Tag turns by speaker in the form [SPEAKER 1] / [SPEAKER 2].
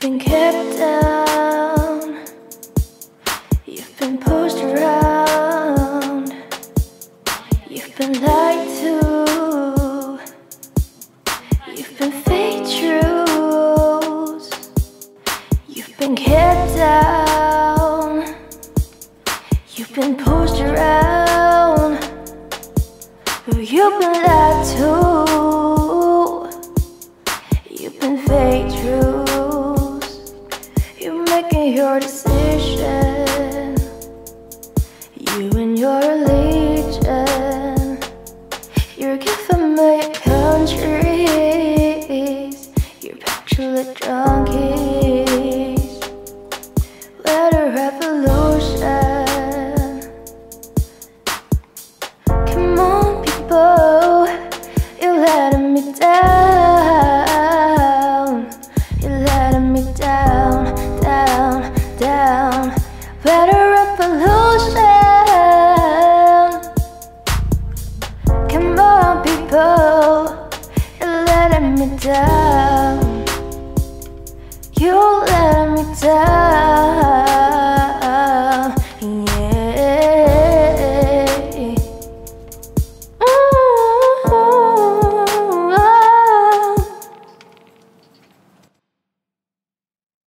[SPEAKER 1] You've been kept down. You've been pushed around. You've been lied to. You've been fake truths. You've been kept down. You've been pushed around. You've been lied to. Decision. You and your religion. You're giving me countries. You're petulant junkies. Let a revolution. Come on, people. You're letting me down. better revolution. Come on, people, you're letting me down. You're letting me down.